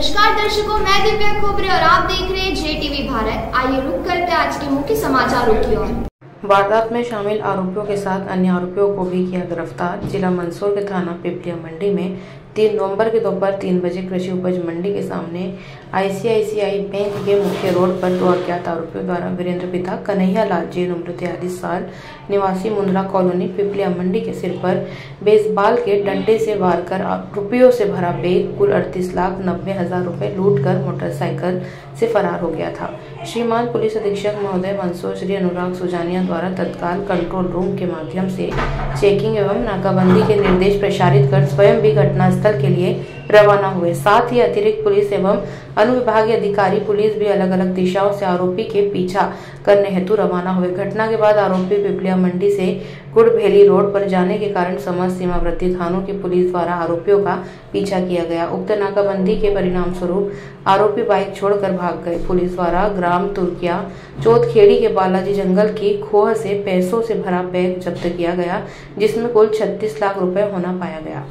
दर्शकों, मैं दिव्या खोबरे और आप देख रहे हैं जे टीवी भारत। आइए रुक करते आज के मुख्य समाचारों की ओर। वारदात में शामिल आरोपियों के साथ अन्य आरोपियों को भी किया गिरफ़्तार। जिला मंदसौर के थाना पिपलिया मंडी में तीन नवंबर के दोपहर तीन बजे कृषि उपज मंडी के सामने आईसीआईसीआई बैंक के मुख्य रोड पर दो अज्ञात आरोपियों द्वारा वीरेंद्र पिता, कन्हैया लाल, जैन उम्र तैयालीस साल, निवासी मुंद्रा कॉलोनी, पिपलिया मंडी के सिर पर बेसबाल के डंडे से वार कर रुपयों से भरा बैग, कुल अड़तीस लाख नब्बे हज़ार रूपए लूट कर मोटरसाइकिल से फरार हो गया था। श्रीमान पुलिस अधीक्षक महोदय मंसूर श्री अनुराग सुजानिया द्वारा तत्काल कंट्रोल रूम के माध्यम से चेकिंग एवं नाकाबंदी के निर्देश प्रसारित कर स्वयं भी घटनास्थल के लिए रवाना हुए। साथ ही अतिरिक्त पुलिस एवं अनुविभागीय अधिकारी पुलिस भी अलग अलग दिशाओं से आरोपी के पीछा करने हेतु रवाना हुए। घटना के बाद आरोपी पिपलिया मंडी से गुड़भेली रोड पर जाने के कारण समस्त सीमावर्ती थानों की पुलिस द्वारा आरोपियों का पीछा किया गया। उक्त नाकाबंदी के परिणाम स्वरूप आरोपी बाइक छोड़कर भाग गए। पुलिस द्वारा ग्राम तुर्किया चौथखेड़ी के बालाजी जंगल की खोह से पैसों से भरा बैग जब्त किया गया, जिसमें कुल छत्तीस लाख रुपए होना पाया गया।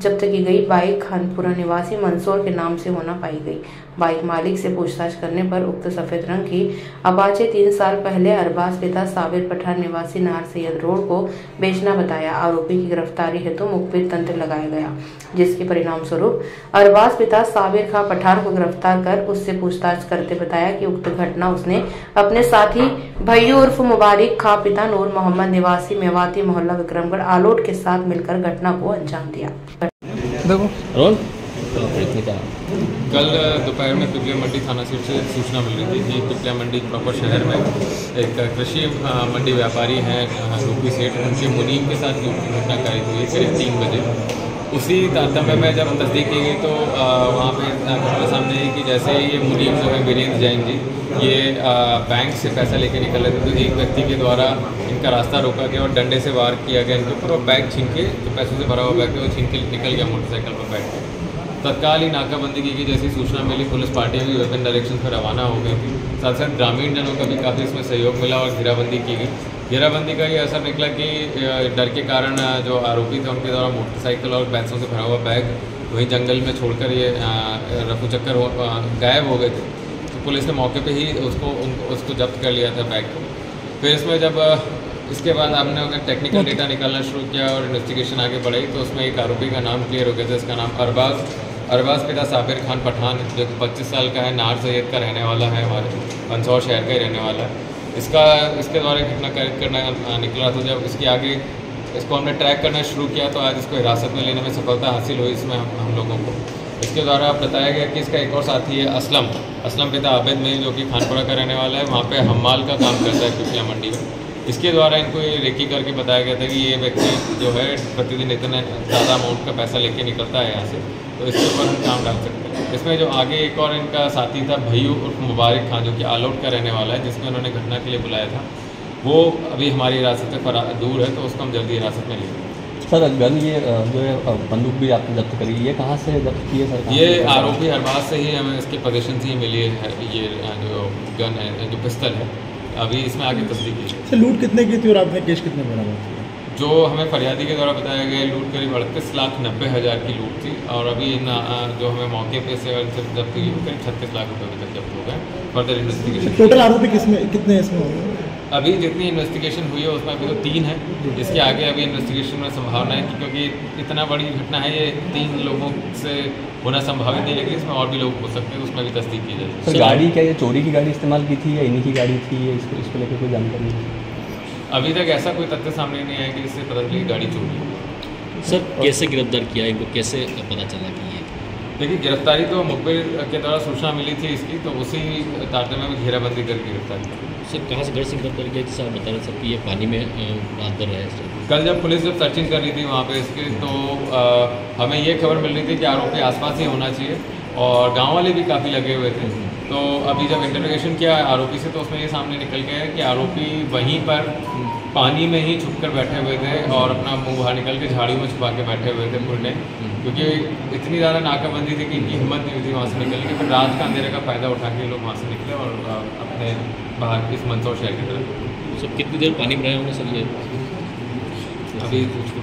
जब्त की गई बाइक खानपुरा निवासी मंसूर के नाम से होना पाई गई। बाइक मालिक से पूछताछ करने पर उक्त सफ़ेद रंग की अपाचे तीन साल पहले अरबाज पिता साबिर पठान निवासी नार सैयद रोड को बेचना बताया। आरोपी की गिरफ्तारी हेतु तो मुखबिर तंत्र लगाया गया जिसके परिणाम स्वरूप अरबाज पिता साबिर खां पठान को गिरफ़्तार कर उससे पूछताछ करते बताया कि उक्त घटना उसने अपने साथी भैयू उर्फ़ मुबारिक खां पिता नूर मोहम्मद निवासी मेवाती मोहल्ला विक्रमगढ़ आलोट के साथ मिलकर घटना को अंजाम दिया। देखो। रोल? कल दोपहर में पिपलिया मंडी थाना सीट से सूचना मिल रही थी कि पिपलिया मंडी प्रॉपर शहर में एक कृषि मंडी व्यापारी हैं रूपी सेठ, उनके मुनीम के साथ घटना कार्य हुई करीब तीन बजे। उसी तारतम्य में जब तस्दीक की गई तो वहाँ पे घटना सामने आई कि जैसे ही ये मुनीम जो है वीरेंद्र जैन जी ये बैंक से पैसा लेके निकल रहे थे तो एक व्यक्ति के द्वारा इनका रास्ता रोका गया और डंडे से वार किया गया। इनके ऊपर और बैग छीन के, जो पैसों से भरा हुआ बैग वो छीन के निकल गया मोटरसाइकिल पर बैठ के। तत्काल ही नाकाबंदी की गई जैसी सूचना मिली पुलिस पार्टी भी वेपन डायरेक्शन पर रवाना हो गई साथ साथ ग्रामीण जनों का भी काफ़ी इसमें सहयोग मिला और घेराबंदी की गई। घेराबंदी का ये असर निकला कि डर के कारण जो आरोपी थे उनके द्वारा मोटरसाइकिल और पैसों से भरा हुआ बैग वहीं जंगल में छोड़कर ये रफू चक्कर गायब हो गए थे। तो पुलिस ने मौके पे ही उसको उसको जब्त कर लिया था बैग को। फिर इसमें जब इसके बाद आपने अगर टेक्निकल डेटा निकालना शुरू किया और इन्वेस्टिगेशन आगे बढ़ाई तो उसमें एक आरोपी का नाम क्लियर हो गया था। इसका नाम अरबाज अरबाज पिता साबिर खान पठान जो कि पच्चीस साल का है नार सैद का रहने वाला है हमारे मंदसौर शहर का ही रहने वाला है। इसका इसके द्वारा घटना करना निकला था जब इसके आगे इसको हमने ट्रैक करना शुरू किया तो आज इसको हिरासत में लेने में सफलता हासिल हुई इसमें हम, हम लोगों को। इसके द्वारा बताया गया कि इसका एक और साथी है असलम। असलम पिता आबेद में जो कि खानपुरा का रहने वाला है। वहाँ पर हमाल का काम करता है पिपलिया मंडी में। इसके द्वारा इनको ये रेकी करके बताया गया था कि ये व्यक्ति जो है प्रतिदिन इतने ज़्यादा अमाउंट का पैसा लेके निकलता है यहाँ से तो इसके ऊपर हम काम डाल सकते हैं। इसमें जो आगे एक और इनका साथी था भैयू उर्फ़ मुबारक खान जो कि आलौट का रहने वाला है जिसमें उन्होंने घटना के लिए बुलाया था वो अभी हमारी हिरासत से दूर है तो उसको हम जल्दी हिरासत में लेंगे। सर गन ये जो है बंदूक भी आपने जब्त करी ये कहाँ से जब्त की है सर? ये आरोपी हरबाज से ही हमें इसके पोजिशन से ही मिली है ये जो गन है जो पिस्तल है। अभी इसमें आगे तस्दीक की। सर लूट कितने की थी और आपने केस कितने बना किया जो हमें फरियादी के द्वारा बताया गया लूट करीब अड़तीस लाख नब्बे हज़ार की लूट थी और अभी जो हमें मौके पे से जब्त की करीब छत्तीस लाख रुपये तक जब्त हो गए फर्दर इन्वेस्टिगेशन। टोटल आरोपी किसमें कितने इसमें अभी जितनी इन्वेस्टिगेशन हुई है उसमें अभी तो तीन है। इसके आगे अभी इन्वेस्टिगेशन में संभावना है क्योंकि इतना बड़ी घटना है ये तीन लोगों से होना संभावित नहीं लेकिन इसमें और भी लोग हो सकते हैं उसमें भी तस्दीक की जाए। सर गाड़ी क्या ये चोरी की गाड़ी इस्तेमाल की थी या इन्हीं की गाड़ी थी? या इसको इसको लेकर कोई जानकारी नहीं अभी तक ऐसा कोई तथ्य सामने नहीं आया कि इससे पता चली गाड़ी चोरी सर कैसे गिरफ़्तार किया इनको कैसे पता चला कि ये देखिए गिरफ्तारी तो मुखबिर के द्वारा सूचना मिली थी इसकी तो उसी तारतम्य में घेराबंदी करके गिरफ्तारी। सर कहाँ से घर से गिरफ़्तार किया जैसे आप बता रहे सर कि ये पानी में रात भर रहे सर कल जब पुलिस जब सर्चिंग कर रही थी वहाँ पे इसकी तो आ, हमें ये खबर मिल रही थी कि आरोपी आसपास ही होना चाहिए और गाँव वाले भी काफ़ी लगे हुए थे। तो अभी जब इंटरोगेशन किया आरोपी से तो उसमें ये सामने निकल गया है कि आरोपी वहीं पर पानी में ही छुप कर बैठे हुए थे और अपना मुँह बाहर निकल के झाड़ियों में छुपा के बैठे हुए थे पुरने क्योंकि इतनी ज़्यादा नाकाबंदी थी कि इनकी हिम्मत नहीं हुई थी वहाँ से निकलने की फिर रात का अंधेरे का फ़ायदा उठा के लोग वहाँ से निकले और अपने बाहर इस मंदसौर शहर की तरफ़। सब कितनी देर पानी में रहे होंगे सर ये? अभी कुछ